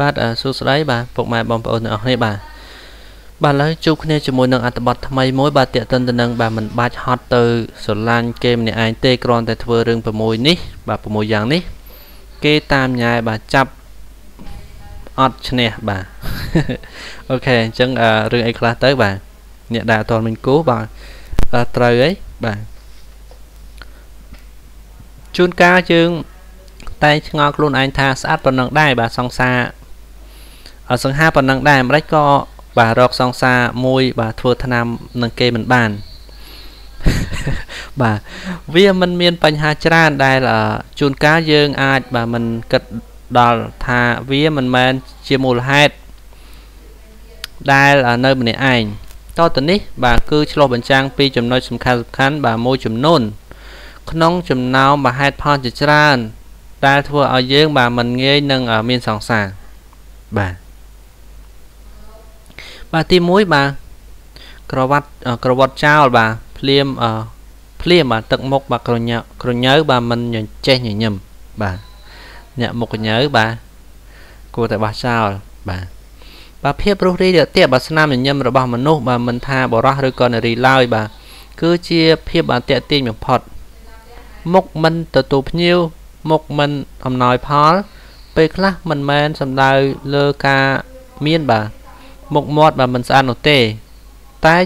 បាទសួស្តីបាទពុកម៉ែបងប្អូនទាំងអស់គ្នាបាទបាទឥឡូវជួបគ្នាជាមួយនឹងអត្ថបទថ្មីមួយបាទតាក់ទិនទៅនឹងបាទមិនបាច់ហត់ទៅស្រឡាញ់គេម្នាក់ឯងទេគ្រាន់តែធ្វើរឿង6នេះ បាទ6យ៉ាងនេះ គេតាមញ៉ែបាទចាប់អត់ឈ្នះបាទអូខេអញ្ចឹងរឿងអីខ្លះទៅបាទអ្នកដែលអត់ទាន់មិញគូបាទត្រូវអីបាទជួនកាលយើងតែឆ្ងល់ខ្លួនឯងថាស្អាតប៉ុណ្ណឹងដែរបាទសង្សារ សង្ហាប៉ុណ្ណឹងដែរម្លេចក៏បាទរកសង្សារមួយ បាទធ្វើឆ្នាំនឹងគេមិនបានបាទវាមិនមានបញ្ហាច្រើនដែលជួនកាលយើងអាច បាទមិនគិតដល់ថាវាមិនមែនជាមូលហេតុដែលនៅម្នាក់ឯងតទៅនេះ បាទគឺឆ្លោះបញ្ចាំងពីចំណុចសំខាន់សំខាន់បាទមួយចំនួនក្នុងចំណោមបាទហេតុផលជាច្រើនដែលធ្វើឲ្យយើង បាទមិនងាយនឹងមានសង្សារបាទ បាទទី1បាទក្រវ៉ាត់ក្រវ៉ាត់ចោលបាទភ្លាមភ្លាមបាទទឹកមុខបាទក្រញ៉ៅក្រញ៉ៅបាទមិនចេះញញឹមបាទអ្នកមុខកញ៉ៅបាទគួរតែបោះចោលបាទបាទភាពរុះរាយរាក់ទាក់បាទស្នាមញញឹមរបស់មនុស្សបាទមិនថាបរោះឬក៏នារីឡើយបាទគឺជាភាពបាទតាក់ទាញបំផុតមុខមិនទទួលភ្ញៀវមុខមិនអំណោយផល ពេលខ្លះមិនមែនសំដៅលើការមានបាទ មុខមាត់បាទមិនស្អាតនោះទេ តែ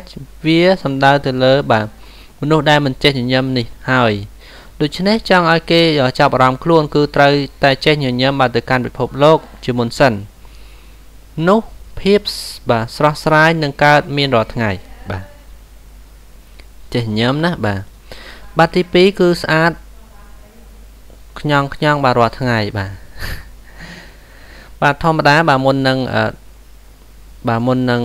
វាសំដៅទៅលើបាទមនុស្សដែលមិនចេះញញឹមនេះហើយដូច្នេះចង់ឲ្យគេចាប់អារម្មណ៍ខ្លួន គឺត្រូវតែចេះញញឹមបាទទៅកាន់ពិភពលោកជាមុនសិននោះភាពបាទស្រស់ស្រាយនឹងកើតមានរាល់ថ្ងៃបាទចេះញញឹមណាបាទបាទទី2គឺស្អាតខ្ញងខ្ញងបាទរាល់ថ្ងៃបាទបាទធម្មតាបាទមុននឹង បាទមុននឹង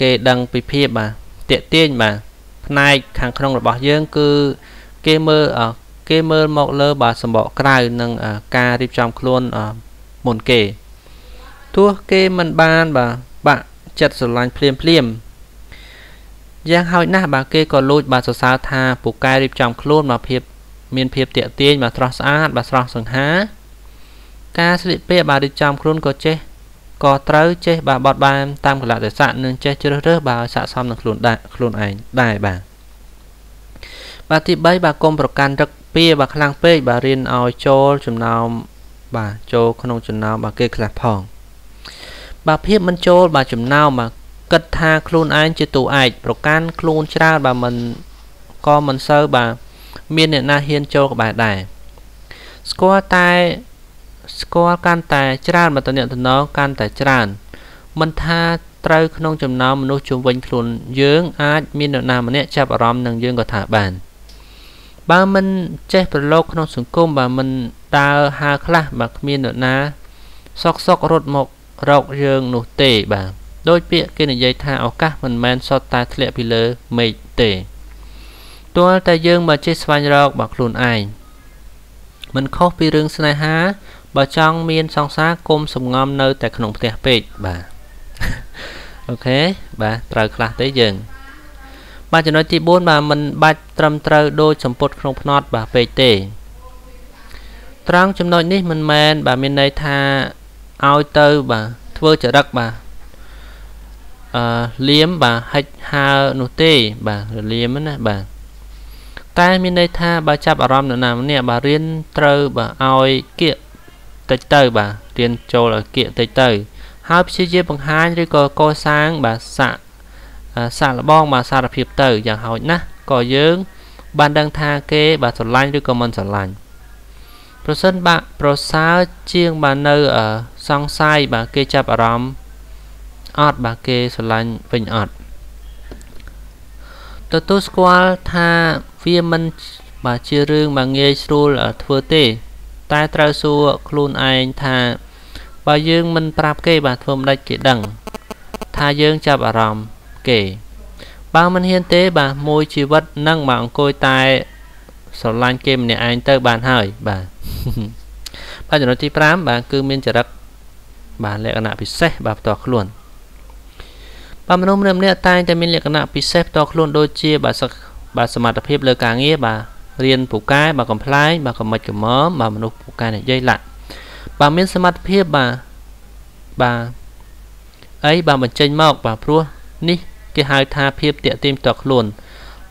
គេដឹងពីភាពបាទតាកទាញបាទផ្នែកខាងក្នុងរបស់យើង គឺគេមើលគេមើលមកលើ បាទសម្បកក្រៅនិងការរៀបចំខ្លួនមុនគេទោះគេមិនបានបាទបាក់ចិត្តស្រឡាញ់ភ្លាមភ្លាមយ៉ាងហោចណាស់បាទគេក៏លួចបាទសរសើរថាពូកែរៀបចំខ្លួនមកភាពមានភាពតាក់ទាញបាទស្រស់ស្អាតបាទស្រស់សង្ហា ការស្លៀកពាក់បាទរៀបចំខ្លួនក៏ចេះ ក៏ត្រូវចេះបាទបត់បែនតាមកលៈទេសៈនិងចេះជ្រើសរើសបាទឲ្យស័ក្តិសមនឹងខ្លួនដែរខ្លួនឯងដែរបាទបាទទី3បាទកុំប្រកាន់រឹកពៀបាទខ្លាំងពេកបាទរៀនឲ្យចូលចំណោមបាទចូលក្នុងចំណោមបាទគេខ្លះផងបាទភាពមិនចូលបាទចំណោមបាទគិតថាខ្លួនឯងជាតួឯកប្រកាន់ខ្លួនច្រើនបាទមិនក៏មិនសូវបាទមានអ្នកណាហ៊ានចូលក្បែរដែរស្គាល់តែ ស្គាល់កាន់តែច្រើនមកតំណតំណងកាន់តែច្រើនមិនថាត្រូវក្នុងចំណោមមនុស្សជុំវិញខ្លួនយើងអាចមាននរណាម្នាក់ចាប់អារម្មណ៍នឹងយើងក៏ថាបានបើមិនចេះប្រឡូកក្នុងសង្គមបើមិនដើរហើរខ្លះបើគ្មាននរណាសក់សក់រត់មករកយើងនោះទេបាទដោយពាក្យគេនិយាយថាឱកាសមិនមែនសុទ្ធតែធ្លាក់ពីលើមេឃទេទាល់តែយើងមកចេះស្វែងរករបស់ខ្លួនឯងមិនខុសពីរឿងស្នេហា បើចង់មានសង្សារគុំសំងំនៅតែក្នុងផ្ទះពេកបាទអូខេបាទត្រូវខ្លះទេយើងបាទចំណុចទី4បាទមិនបាច់ត្រឹមត្រូវដូចសម្ពុតក្នុងភ្នត់បាទពេកទេ ត្រង់ចំណុចនេះមិនមែនបាទមានន័យថាឲ្យទៅបាទធ្វើចរិតបាទអឺលៀមបាទហិចហើនោះទេបាទលៀមណាបាទតែមានន័យថាបើចាប់អារម្មណ៍នរណាម្នាក់បាទរៀនត្រូវបាទឲ្យគៀក តិចទៅបាទរៀនចូលឲ្យគៀកតិចទៅ ហើយព្យាយាមបង្ហាញឬក៏កសាងបាទសាក់សាក់លបងបាទសារភាពទៅយ៉ាងហោចណាស់ក៏យើង បានដឹងថាគេបាទស្រឡាញ់ឬក៏មិនស្រឡាញ់ប្រសិនបាទប្រសើរជាងបាទនៅសង្ស័យបាទគេចាប់អារម្មណ៍អត់បាទគេស្រឡាញ់វិញអត់ទទួលស្គាល់ថាវាមិនបាទជារឿងបាទងាយស្រួលធ្វើទេ តែត្រូវសួរខ្លួនឯងថា បើយើងមិនប្រាប់គេបាទធ្វើមិនដេចគេដឹង ថាយើងចាប់អារម្មណ៍គេបើមិនហ៊ានទេបាទមួយជីវិតនឹងបាទអង្គុយតែស្រឡាញ់គេម្នាក់ឯងទៅបានហើយបាទបាទចំណុចទី5បាទគឺមានចរិតបាទលក្ខណៈពិសេសបាទផ្ទាល់ខ្លួនបាទមនុស្សម្នាក់ម្នាក់តែងតែមានលក្ខណៈពិសេសផ្ទាល់ខ្លួនដូចជាបាទសបាទសមត្ថភាពលើការងារបាទ រៀនពូកែបាទកំ pl ែងបាទកំមិចកំមបាទមនុស្សពូកែនិយាយឡាក់បាទមានសមត្ថភាពបាទបាទអីបាទបញ្ចេញមកបាទព្រោះនេះគេហៅថាភាពតាក់ទាញផ្ទាល់ខ្លួន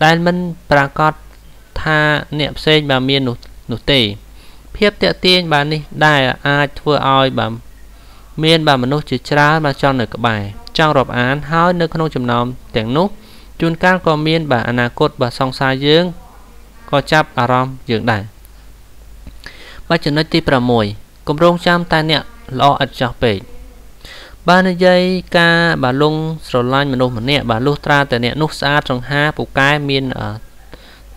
ដែលមិនប្រកាសថាអ្នកផ្សេងបាទមាននោះនោះទេ ភាពតាក់ទាញបាទនេះដែលអាចធ្វើឲ្យបាទមានបាទមនុស្សជាច្រើនបាទចង់នៅក្បែរចង់រាប់អានហើយនៅក្នុងចំណោមទាំងនោះជួនកាលក៏មានបាទអនាគតបាទសង្សារយើង ក៏ចាប់អារម្មណ៍យើងដែរបាទចំណុចទី6គម្រោងចាំតែអ្នកល្អឥតចោះពេកបាទនិយាយការបាទលងស្រឡាញ់មនុស្សម្នាក់បាទលុះត្រាតែអ្នកនោះស្អាតសង្ហាពូកែមាន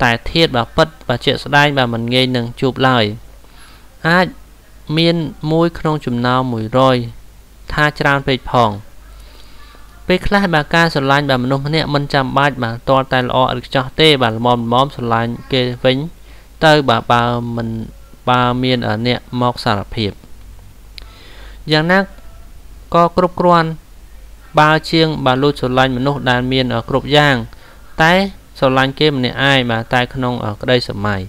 តែធាតបាទពិតបាទជាក់ស្ដែងបាទមិនងាយនឹងជួបឡើយអាចមានមួយក្នុងចំណោម100ថាច្រើនពេកផង ពេលខ្លះបាទការស្រឡាញ់បាទមនុស្សម្នាក់មិនចាំបាច់បាទតលតែល្អឥតខ្ចោះទេ បាទល្មមល្មមស្រឡាញ់គេវិញទៅបាទបើមិនបើមានអ្នកមកសារភាពយ៉ាងណាក៏គ្រប់គ្រាន់បើជាងបាទលួចស្រឡាញ់មនុស្សដែលមានគ្រប់យ៉ាង តែស្រឡាញ់គេម្នាក់ឯងបាទតែក្នុងក្តីសម័យ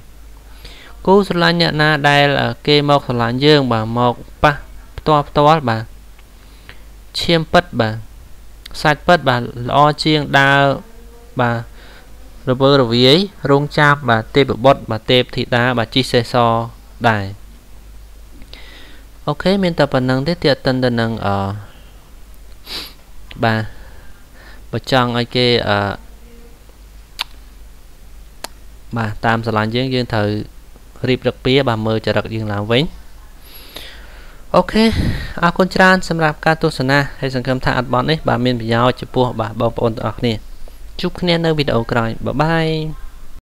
គូស្រឡាញ់អ្នកណាដែលគេមកស្រឡាញ់យើងបាទមកប៉ះផ្ទាល់ផ្ទាល់បាទឈាមពិតបាទ សាច់ពិតបាទល្អជាងដើរបាទរវើរវាយរងចាប់បាទទេពបុត្របាទទេពធីតាបាទជីសេសដែរអូខេមានតែប៉ុណ្្នឹងទេទាក់ទិនទៅនឹងអឺបាទបើចង់ឲ្យគេអឺបាទតាមស្រឡាញ់យើងយើងត្រូវរៀបរឹកពីបាទមើលចរិតយើងឡើងវិញ អូខេអរគុណច្រើនសម្រាប់ការទស្សនាហើយសង្ឃឹមថាអត្ថបទនេះបាទមានប្រយោជន៍ចំពោះបាទបងប្អូនទាំងអស់គ្នាជួបគ្នានៅវីដេអូក្រោយបាយបាយ